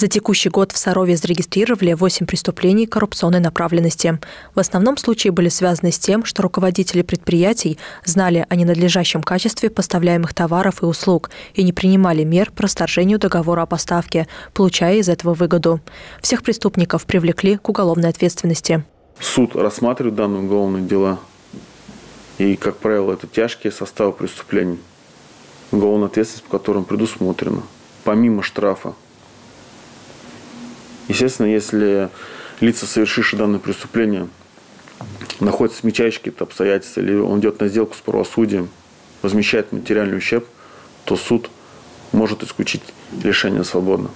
За текущий год в Сарове зарегистрировали 8 преступлений коррупционной направленности. В основном случаи были связаны с тем, что руководители предприятий знали о ненадлежащем качестве поставляемых товаров и услуг и не принимали мер по расторжению договора о поставке, получая из этого выгоду. Всех преступников привлекли к уголовной ответственности. Суд рассматривает данные уголовные дела. И, как правило, это тяжкие составы преступлений, уголовная ответственность по которым предусмотрена. Помимо штрафа Естественно, если лица, совершившие данное преступление, находятся в смягчающих какие-то обстоятельства, или он идет на сделку с правосудием, возмещает материальный ущерб, то суд может исключить лишение свободы.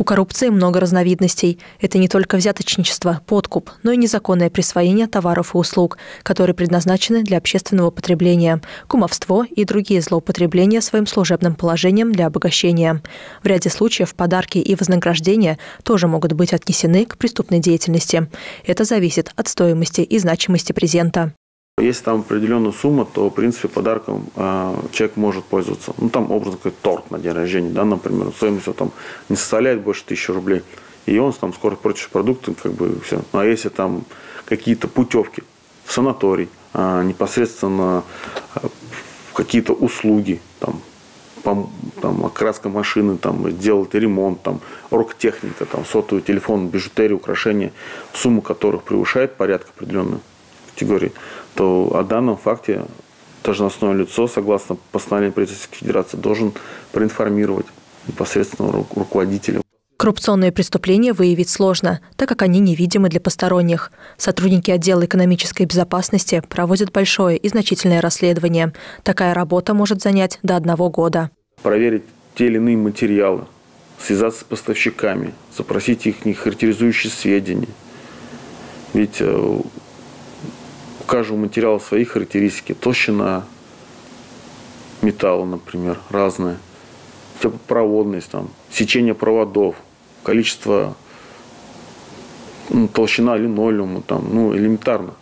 У коррупции много разновидностей. Это не только взяточничество, подкуп, но и незаконное присвоение товаров и услуг, которые предназначены для общественного потребления, кумовство и другие злоупотребления своим служебным положением для обогащения. В ряде случаев подарки и вознаграждения тоже могут быть отнесены к преступной деятельности. Это зависит от стоимости и значимости презента. Если там определенная сумма, то, в принципе, подарком э, человек может пользоваться. Ну, там, образно говоря, торт на день рождения, да, например, стоимость там не составляет больше тысячи рублей. И он там скоро прочие продукты, как бы все. Ну, а если там какие-то путевки в санаторий, э, непосредственно э, какие-то услуги, там, пом, там, окраска машины, там, делать ремонт, там, оргтехника, там, сотовый телефон, бижутерия, украшения, сумма которых превышает порядка определенную категории, то о данном факте должностное лицо, согласно постановлению правительства Федерации, должен проинформировать непосредственно руководителя. Коррупционные преступления выявить сложно, так как они невидимы для посторонних. Сотрудники отдела экономической безопасности проводят большое и значительное расследование. Такая работа может занять до одного года. Проверить те или иные материалы, связаться с поставщиками, запросить их характеризующие сведения. Ведь э, каждого материала свои характеристики. Толщина металла, например, разная. Теплопроводность, там, сечение проводов, количество, ну, толщина линолеума, там, ну, элементарно.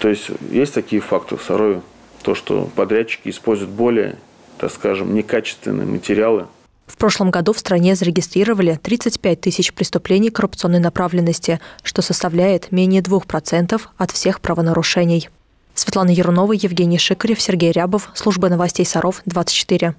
То есть есть такие факты в Сарове, то, что подрядчики используют более, так скажем, некачественные материалы – в прошлом году в стране зарегистрировали 35 тысяч преступлений коррупционной направленности, что составляет менее 2% от всех правонарушений. Светлана Ярунова, Евгений Шикарев, Сергей Рябов. Служба новостей Саров, 24.